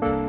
Bye.